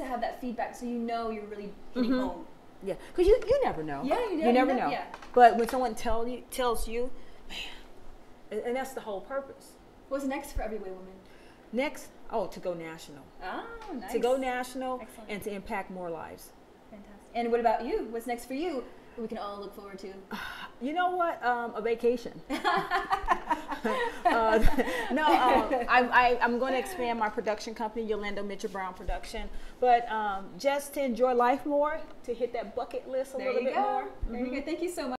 to have that feedback so you know you're really hitting Mhm. home. Yeah, because you, you never know. Yeah, you you never never know, know. yeah. But when someone tell you tells you, man, and, and that's the whole purpose. What's next for Every Way Woman? Next, oh, to go national, Oh, nice. to go national, Excellent. and to impact more lives. Fantastic. And what about you? What's next for you? We can all look forward to. You know what? Um, a vacation. uh, no, um, I, I, I'm going to expand my production company, Yolando Mitchell Brown Production, but um, just to enjoy life more, to hit that bucket list a There little bit go. more. There you go. Thank you so much.